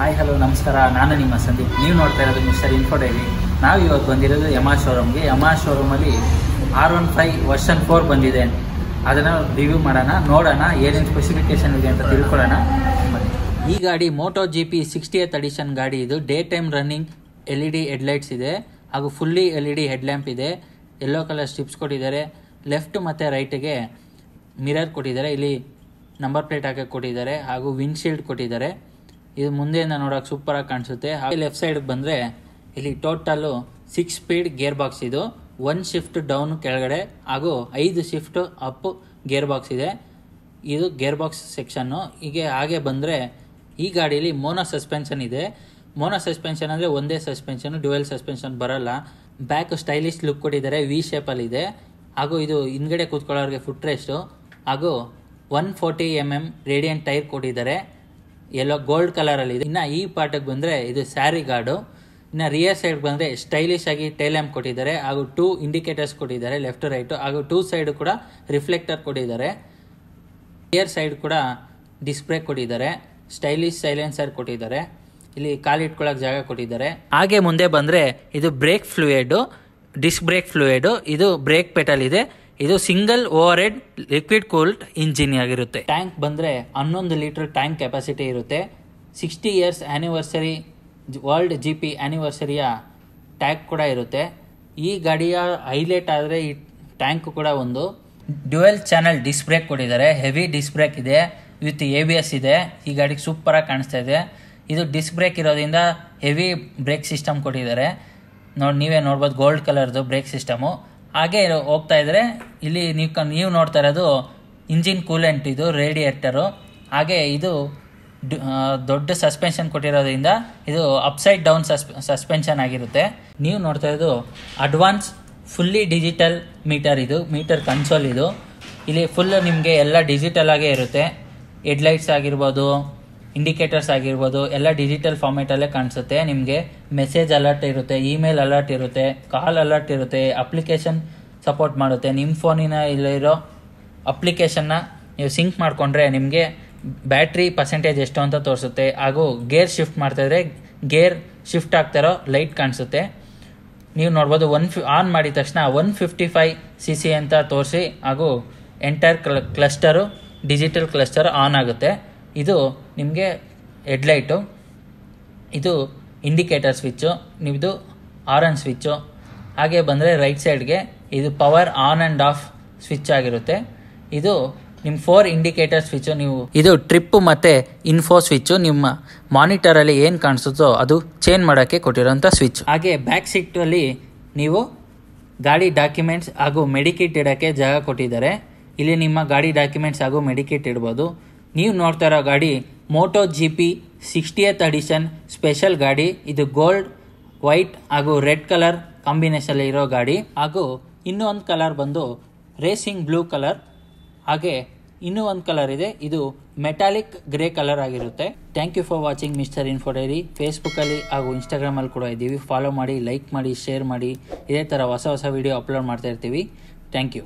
Hello ನಮಸ್ಕಾರ. ನಾನು ನಿಮ್ಮ ಸಂದೀಪ್. ನೀವು ನೋಡ್ತಾ ಇರೋದು ಮಿಸ್ಟರ್ ಇನ್ಫೋ ಡೈರಿ ನಾವು ಇವತ್ತು ಬಂದಿರೋದು ಯಮಾ ಶೋರೂಮ್ಗೆ Yamaha ಶೋರೂಮಲ್ಲಿ R one five version four ಬಂದಿದೆ. ಅದನ್ನು ರಿವ್ಯೂ ಮಾಡೋಣ, ನೋಡೋಣ, ಏನೇನು ಸ್ಪೆಸಿಫಿಕೇಶನ್ ಇದೆ ಅಂತ ತಿಳ್ಕೊಳ್ಳೋಣ. ಈ ಗಾಡಿ Moto G P sixtieth edition ಗಾಡಿ ಇದು. Day time running L E D headlights ಇದೆ. ಹಾಗೂ fully L E D headlamp ಇದೆ. ಯೆಲ್ಲೋ ಕಲರ್ ಸ್ಟಿಪ್ಸ್ ಕೊಟ್ಟಿದ್ದಾರೆ. ಲೆಫ್ಟ್ ಮತ್ತು ರೈಟ್ಗೆ ಮಿರರ್ ಕೊಟ್ಟಿದ್ದಾರೆ. ಇಲ್ಲಿ ನಂಬರ್ ಪ್ಲೇಟ್ ಹಾಕಿ ಕೊಟ್ಟಿದ್ದಾರೆ. ಹಾಗೂ ವಿಂಡ್ಶೀಲ್ಡ್ ಕೊಟ್ಟಿದ್ದಾರೆ. ಇದು ಮುಂದೆಯಿಂದ ನೋಡೋಕೆ ಸೂಪರಾಗಿ ಕಾಣಿಸುತ್ತೆ. ಹಾಗೆ ಲೆಫ್ಟ್ ಸೈಡ್ಗೆ ಬಂದರೆ ಇಲ್ಲಿ total six speed gear box ಇದು. ಒನ್ ಶಿಫ್ಟ್ ಡೌನ್ ಕೆಳಗಡೆ ಹಾಗೂ ಐದು ಶಿಫ್ಟ್ ಅಪ್ ಗೇರ್ ಬಾಕ್ಸ್ ಇದೆ. ಇದು ಗೇರ್ ಬಾಕ್ಸ್ ಸೆಕ್ಷನ್ನು ಹೀಗೆ ಹಾಗೆ ಬಂದರೆ ಈ ಗಾಡಿಯಲ್ಲಿ ಮೋನೋ ಸಸ್ಪೆನ್ಷನ್ ಇದೆ. ಮೋನೋ ಸಸ್ಪೆನ್ಷನ್ ಅಂದರೆ ಒಂದೇ ಸಸ್ಪೆನ್ಷನ್ ಡ್ಯುಯಲ್ ಸಸ್ಪೆನ್ಷನ್ ಬರಲ್ಲ. ಬ್ಯಾಕ್ ಸ್ಟೈಲಿಶ್ ಲುಕ್ ಕೊಟ್ಟಿದ್ದಾರೆ ವಿ ಶೇಪಲ್ಲಿ ಇದೆ. ಹಾಗೂ ಇದು ಹಿಂದ್ಗಡೆ ಕೂತ್ಕೊಳ್ಳೋರಿಗೆ ಫುಟ್ ರೆಸ್ಟು ಹಾಗೂ one forty M M radiant tyre ಕೊಟ್ಟಿದ್ದಾರೆ. ಎಲ್ಲೋ ಗೋಲ್ಡ್ ಕಲರಲ್ಲಿ ಇದೆ. ಇನ್ನು ಈ ಪಾರ್ಟಿಗೆ ಬಂದರೆ ಇದು ಸ್ಯಾರಿ ಗಾರ್ಡು. ಇನ್ನು ರಿಯರ್ ಸೈಡ್ ಬಂದರೆ ಸ್ಟೈಲಿಶ್ ಆಗಿ ಟೈಲ್ ಕೊಟ್ಟಿದ್ದಾರೆ. ಹಾಗೂ ಟೂ ಇಂಡಿಕೇಟರ್ಸ್ ಕೊಟ್ಟಿದ್ದಾರೆ ಲೆಫ್ಟ್ ರೈಟು ಹಾಗೂ ಟೂ ಸೈಡ್ ಕೂಡ ರಿಫ್ಲೆಕ್ಟರ್ ಕೊಟ್ಟಿದ್ದಾರೆ. ರಿಯರ್ ಸೈಡ್ ಕೂಡ ಡಿಸ್ಪ್ಲೇ ಕೊಟ್ಟಿದ್ದಾರೆ. ಸ್ಟೈಲಿಶ್ ಸೈಲೆನ್ಸರ್ ಕೊಟ್ಟಿದ್ದಾರೆ. ಇಲ್ಲಿ ಕಾಲಿಟ್ಕೊಳ್ಳೋಕೆ ಜಾಗ ಕೊಟ್ಟಿದ್ದಾರೆ. ಹಾಗೆ ಮುಂದೆ ಬಂದರೆ ಇದು brake fluid disc brake fluid ಇದು ಬ್ರೇಕ್ ಪೆಟಲ್ ಇದೆ. ಇದು single over head liquid cooled engine ಆಗಿರುತ್ತೆ. ಟ್ಯಾಂಕ್ ಬಂದರೆ ಹನ್ನೊಂದು ಲೀಟರ್ ಟ್ಯಾಂಕ್ ಕೆಪಾಸಿಟಿ ಇರುತ್ತೆ. Sixty years anniversary world G P ಆ್ಯನಿವರ್ಸರಿಯ tank ಕೂಡ ಇರುತ್ತೆ. ಈ ಗಾಡಿಯ ಹೈಲೈಟ್ ಆದರೆ ಈ ಟ್ಯಾಂಕ್ ಕೂಡ ಒಂದು. ಡ್ಯುವೆಲ್ ಚಾನಲ್ ಡಿಸ್ ಬ್ರೇಕ್ ಕೊಟ್ಟಿದ್ದಾರೆ. ಹೆವಿ ಡಿಸ್ ಬ್ರೇಕ್ ಇದೆ. ವಿತ್ ಎ ಬಿ ಎಸ್ ಇದೆ. ಈ ಗಾಡಿಗೆ ಸೂಪರಾಗಿ ಕಾಣಿಸ್ತಾ ಇದೆ. ಇದು ಡಿಸ್ ಬ್ರೇಕ್ ಇರೋದ್ರಿಂದ ಹೆವಿ ಬ್ರೇಕ್ ಸಿಸ್ಟಮ್ ಕೊಟ್ಟಿದ್ದಾರೆ. ನೋಡಿ ನೀವೇ ನೋಡ್ಬೋದು ಗೋಲ್ಡ್ ಕಲರ್ದು ಬ್ರೇಕ್ ಸಿಸ್ಟಮು ಹಾಗೆ ಹೋಗ್ತಾ ಇದ್ರೆ ಇಲ್ಲಿ ನೀವು ನೀವು ನೋಡ್ತಾ ಇರೋದು ಇಂಜಿನ್ ಕೂಲೆಂಟ್ ಇದು ರೇಡಿಯೇಟರು ಹಾಗೆ ಇದು ದೊಡ್ಡ ಸಸ್ಪೆನ್ಷನ್ ಕೊಟ್ಟಿರೋದ್ರಿಂದ ಇದು ಅಪ್ಸೈಡ್ ಡೌನ್ ಸಸ್ಪೆನ್ಷನ್ ಆಗಿರುತ್ತೆ. ನೀವು ನೋಡ್ತಾ ಇರೋದು ಅಡ್ವಾನ್ಸ್ ಫುಲ್ಲಿ ಡಿಜಿಟಲ್ ಮೀಟರ್ ಇದು ಮೀಟರ್ ಕನ್ಸೋಲ್ ಇದು. ಇಲ್ಲಿ ಫುಲ್ ನಿಮಗೆ ಎಲ್ಲ ಡಿಜಿಟಲ್ ಆಗೇ ಇರುತ್ತೆ. ಹೆಡ್ಲೈಟ್ಸ್ ಆಗಿರ್ಬೋದು ಇಂಡಿಕೇಟರ್ಸ್ ಆಗಿರ್ಬೋದು, ಎಲ್ಲ ಡಿಜಿಟಲ್ ಫಾರ್ಮೇಟಲ್ಲೇ ಕಾಣಿಸುತ್ತೆ. ನಿಮಗೆ ಮೆಸೇಜ್ ಅಲರ್ಟ್ ಇರುತ್ತೆ ಇಮೇಲ್ ಅಲರ್ಟ್ ಇರುತ್ತೆ ಕಾಲ್ ಅಲರ್ಟ್ ಇರುತ್ತೆ ಅಪ್ಲಿಕೇಶನ್ ಸಪೋರ್ಟ್ ಮಾಡುತ್ತೆ. ನಿಮ್ಮ ಫೋನಿನ ಇಲ್ಲಿರೋ ಅಪ್ಲಿಕೇಶನ್ನ ನೀವು ಸಿಂಕ್ ಮಾಡಿಕೊಂಡ್ರೆ ನಿಮಗೆ ಬ್ಯಾಟ್ರಿ ಪರ್ಸೆಂಟೇಜ್ ಎಷ್ಟು ಅಂತ ತೋರಿಸುತ್ತೆ. ಹಾಗೂ ಗೇರ್ ಶಿಫ್ಟ್ ಮಾಡ್ತಾಯಿದ್ರೆ ಗೇರ್ ಶಿಫ್ಟ್ ಆಗ್ತಾರೋ ಲೈಟ್ ಕಾಣಿಸುತ್ತೆ. ನೀವು ನೋಡ್ಬೋದು ಒನ್ ಫಿ ಆನ್ ಮಾಡಿದ ತಕ್ಷಣ one fifty five C C ಅಂತ ತೋರಿಸಿ ಹಾಗೂ ಎಂಟೈರ್ ಕ್ಲ ಕ್ಲಸ್ಟರು ಡಿಜಿಟಲ್ ಕ್ಲಸ್ಟರ್ ಆನ್ ಆಗುತ್ತೆ. ಇದು ನಿಮಗೆ ಹೆಡ್ಲೈಟು, ಇದು ಇಂಡಿಕೇಟರ್ ಸ್ವಿಚ್ಚು ನಿಮ್ಮದು ಆರನ್ ಸ್ವಿಚ್ಚು. ಹಾಗೆ ಬಂದರೆ ರೈಟ್ ಸೈಡ್ಗೆ ಇದು power on and off switch ಆಗಿರುತ್ತೆ. ಇದು ನಿಮ್ಮ ಫೋರ್ ಇಂಡಿಕೇಟರ್ ಸ್ವಿಚ್ಚು, ನೀವು ಇದು ಟ್ರಿಪ್ಪು ಮತ್ತು ಇನ್ಫೋ ಸ್ವಿಚ್ಚು, ನಿಮ್ಮ ಮಾನಿಟರಲ್ಲಿ ಏನು ಕಾಣಿಸುತ್ತೋ ಅದು ಚೇಂಜ್ ಮಾಡೋಕ್ಕೆ ಕೊಟ್ಟಿರೋಂಥ ಸ್ವಿಚ್ ಹಾಗೆ ಬ್ಯಾಕ್ ಸೀಟಲ್ಲಿ ನೀವು ಗಾಡಿ ಡಾಕ್ಯುಮೆಂಟ್ಸ್ ಹಾಗೂ ಮೆಡಿಕಿಟ್ ಇಡೋಕ್ಕೆ ಜಾಗ ಕೊಟ್ಟಿದ್ದಾರೆ. ಇಲ್ಲಿ ನಿಮ್ಮ ಗಾಡಿ ಡಾಕ್ಯುಮೆಂಟ್ಸ್ ಹಾಗೂ ಮೆಡಿಕಿಟ್ ಇಡ್ಬೋದು. ನೀವು ನೋಡ್ತಾ ಇರೋ ಗಾಡಿ Moto G P sixtieth edition special ಗಾಡಿ. ಇದು ಗೋಲ್ಡ್ ವೈಟ್ ಹಾಗೂ ರೆಡ್ ಕಲರ್ ಕಾಂಬಿನೇಷನ್ ಇರೋ ಗಾಡಿ. ಹಾಗೂ ಇನ್ನೂ ಒಂದು ಕಲರ್ ಬಂದು ರೇಸಿಂಗ್ ಬ್ಲೂ ಕಲರ್ ಹಾಗೆ ಇನ್ನೂ ಒಂದು ಕಲರ್ ಇದೆ. ಇದು ಮೆಟಾಲಿಕ್ ಗ್ರೇ ಕಲರ್ ಆಗಿರುತ್ತೆ. Thank you for watching Mister Info Diary ಫೇಸ್ಬುಕ್ಕಲ್ಲಿ ಹಾಗೂ ಇನ್ಸ್ಟಾಗ್ರಾಮಲ್ಲಿ ಕೂಡ ಇದ್ದೀವಿ. ಫಾಲೋ ಮಾಡಿ ಲೈಕ್ ಮಾಡಿ ಶೇರ್ ಮಾಡಿ. ಇದೇ ಥರ ಹೊಸ ಹೊಸ ವೀಡಿಯೋ ಅಪ್ಲೋಡ್ ಮಾಡ್ತಾ ಇರ್ತೀವಿ. Thank you